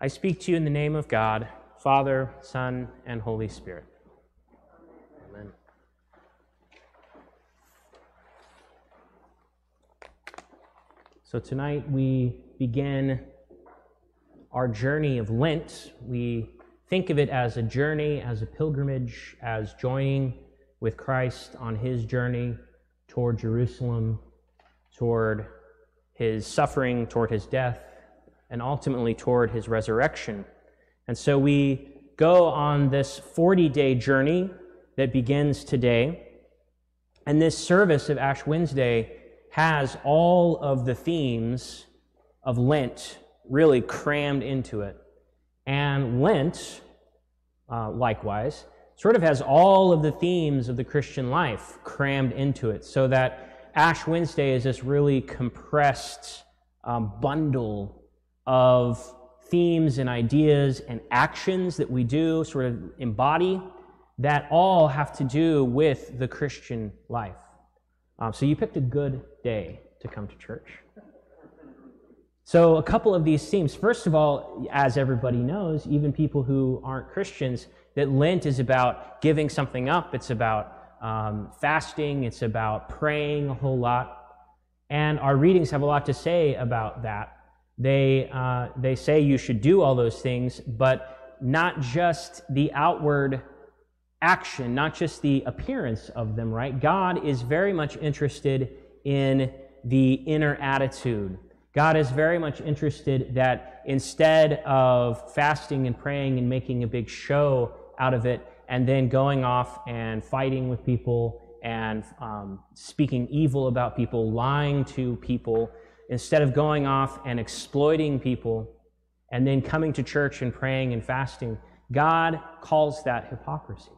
I speak to you in the name of God, Father, Son, and Holy Spirit. Amen. So tonight we begin our journey of Lent. We think of it as a journey, as a pilgrimage, as joining with Christ on his journey toward Jerusalem, toward his suffering, toward his death, and ultimately toward his resurrection. And so we go on this 40 day journey that begins today. And this service of Ash Wednesday has all of the themes of Lent really crammed into it. And Lent, uh, likewise, sort of has all of the themes of the Christian life crammed into it, so that Ash Wednesday is this really compressed um, bundle of themes and ideas and actions that we do, sort of embody, that all have to do with the Christian life. Um, so you picked a good day to come to church. So, a couple of these themes. First of all, as everybody knows, even people who aren't Christians, that Lent is about giving something up. It's about um, fasting. It's about praying a whole lot. And our readings have a lot to say about that. They, uh, they say you should do all those things, but not just the outward action, not just the appearance of them, right? God is very much interested in the inner attitude. God is very much interested that instead of fasting and praying and making a big show out of it, and then going off and fighting with people and um, speaking evil about people, lying to people, instead of going off and exploiting people and then coming to church and praying and fasting, God calls that hypocrisy.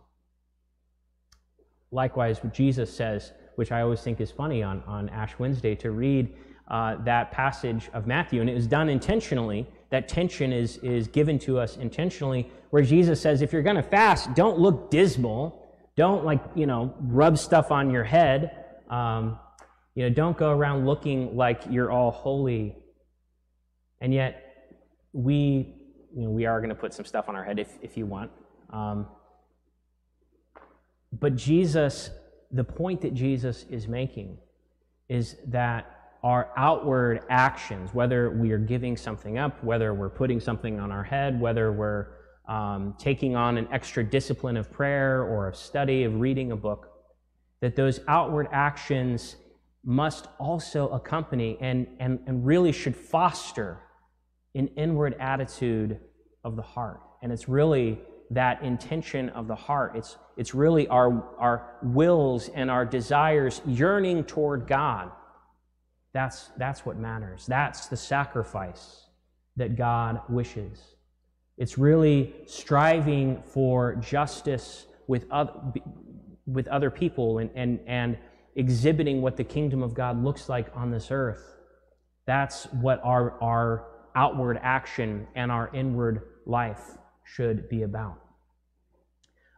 Likewise, what Jesus says, which I always think is funny on, on Ash Wednesday, to read uh, that passage of Matthew, and it was done intentionally. That tension is, is given to us intentionally, where Jesus says, if you're going to fast, don't look dismal. Don't, like, you know, rub stuff on your head. Um, you know, don't go around looking like you're all holy. And yet, we, you know, we are going to put some stuff on our head if, if you want. Um, but Jesus, the point that Jesus is making is that our outward actions, whether we are giving something up, whether we're putting something on our head, whether we're um, taking on an extra discipline of prayer or of study, of reading a book, that those outward actions must also accompany and, and, and really should foster an inward attitude of the heart. And it's really that intention of the heart. It's, it's really our, our wills and our desires yearning toward God that's, that's what matters. That's the sacrifice that God wishes. It's really striving for justice with other, with other people and, and, and exhibiting what the kingdom of God looks like on this earth. That's what our, our outward action and our inward life should be about.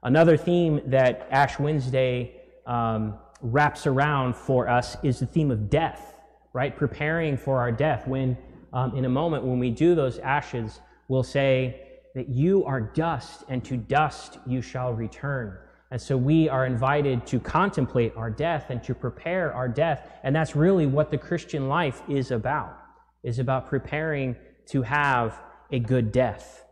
Another theme that Ash Wednesday um, wraps around for us is the theme of death right? Preparing for our death. When um, in a moment, when we do those ashes, we'll say that you are dust, and to dust you shall return. And so we are invited to contemplate our death and to prepare our death. And that's really what the Christian life is about, is about preparing to have a good death.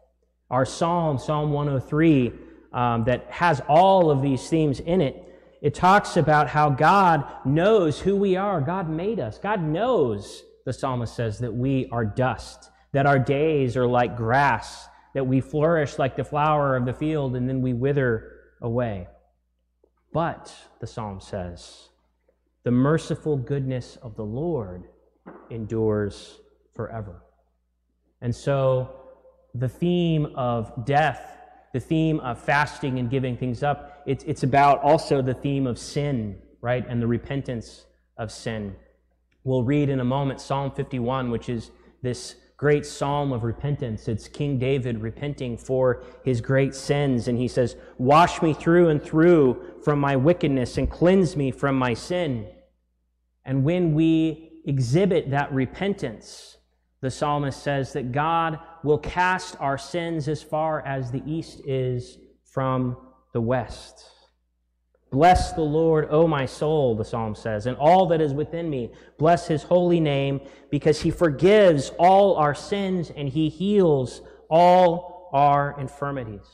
Our psalm, Psalm 103, um, that has all of these themes in it, it talks about how God knows who we are. God made us. God knows, the psalmist says, that we are dust, that our days are like grass, that we flourish like the flower of the field and then we wither away. But, the psalm says, the merciful goodness of the Lord endures forever. And so, the theme of death, the theme of fasting and giving things up, it's, it's about also the theme of sin, right, and the repentance of sin. We'll read in a moment Psalm 51, which is this great psalm of repentance. It's King David repenting for his great sins. And he says, Wash me through and through from my wickedness and cleanse me from my sin. And when we exhibit that repentance, the psalmist says that God will cast our sins as far as the east is from the west. Bless the Lord, O my soul, the psalm says, and all that is within me. Bless his holy name, because he forgives all our sins and he heals all our infirmities.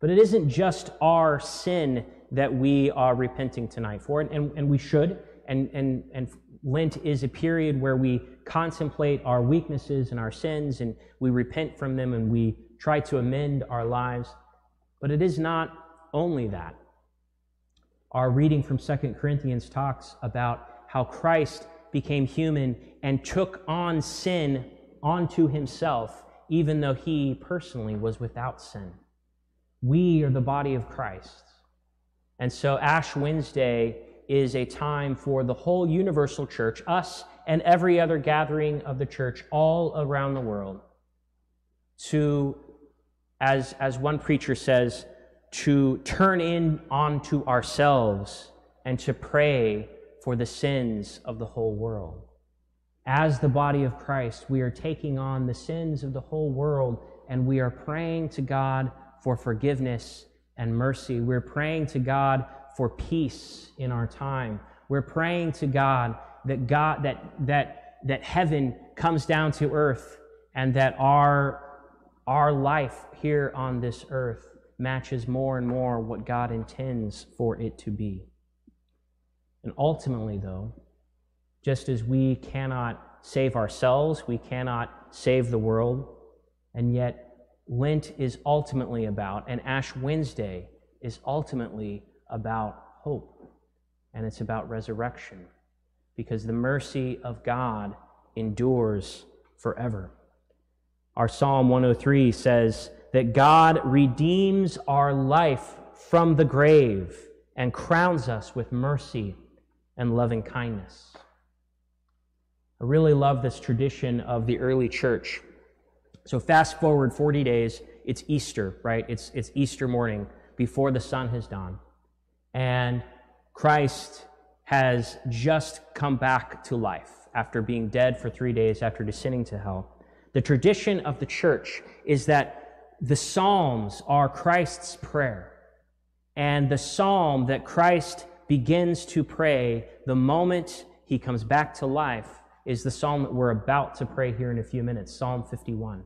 But it isn't just our sin that we are repenting tonight for, and, and we should. And, and, and Lent is a period where we contemplate our weaknesses and our sins, and we repent from them and we try to amend our lives. But it is not only that. Our reading from Second Corinthians talks about how Christ became human and took on sin onto himself, even though he personally was without sin. We are the body of Christ. And so Ash Wednesday is a time for the whole universal church, us and every other gathering of the church all around the world, to, as, as one preacher says, to turn in onto ourselves and to pray for the sins of the whole world. As the body of Christ, we are taking on the sins of the whole world and we are praying to God for forgiveness and mercy. We're praying to God for peace in our time. We're praying to God that God that that that heaven comes down to earth and that our our life here on this earth matches more and more what God intends for it to be. And ultimately though, just as we cannot save ourselves, we cannot save the world, and yet Lent is ultimately about, and Ash Wednesday is ultimately about hope and it's about resurrection because the mercy of God endures forever. Our Psalm 103 says that God redeems our life from the grave and crowns us with mercy and loving kindness. I really love this tradition of the early church. So, fast forward 40 days, it's Easter, right? It's, it's Easter morning before the sun has dawned and Christ has just come back to life after being dead for three days after descending to hell. The tradition of the church is that the Psalms are Christ's prayer. And the psalm that Christ begins to pray the moment he comes back to life is the psalm that we're about to pray here in a few minutes, Psalm 51.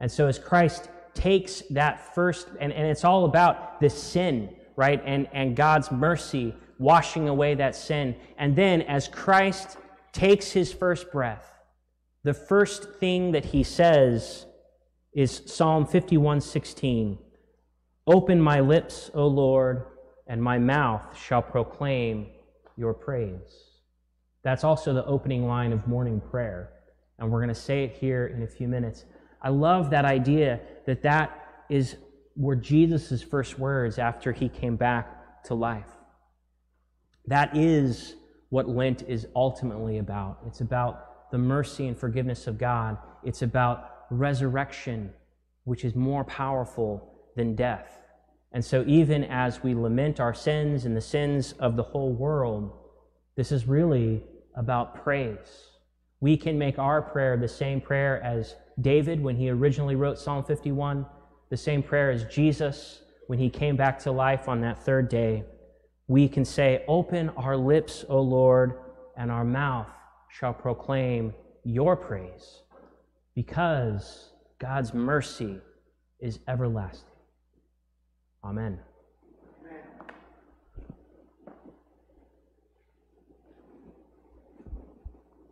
And so as Christ takes that first, and, and it's all about the sin right? And, and God's mercy washing away that sin. And then as Christ takes his first breath, the first thing that he says is Psalm 51:16. Open my lips, O Lord, and my mouth shall proclaim your praise. That's also the opening line of morning prayer. And we're going to say it here in a few minutes. I love that idea that that is were Jesus' first words after he came back to life. That is what Lent is ultimately about. It's about the mercy and forgiveness of God, it's about resurrection, which is more powerful than death. And so, even as we lament our sins and the sins of the whole world, this is really about praise. We can make our prayer the same prayer as David when he originally wrote Psalm 51 the same prayer as Jesus when he came back to life on that third day, we can say, Open our lips, O Lord, and our mouth shall proclaim your praise, because God's mercy is everlasting. Amen.